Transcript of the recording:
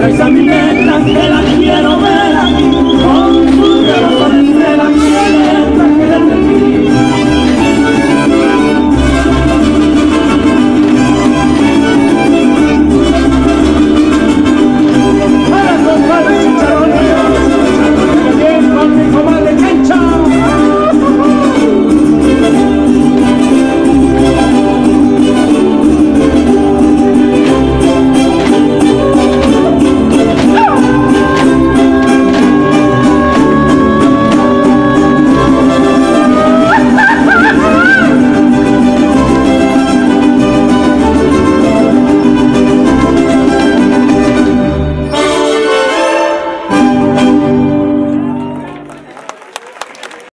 Traz a minera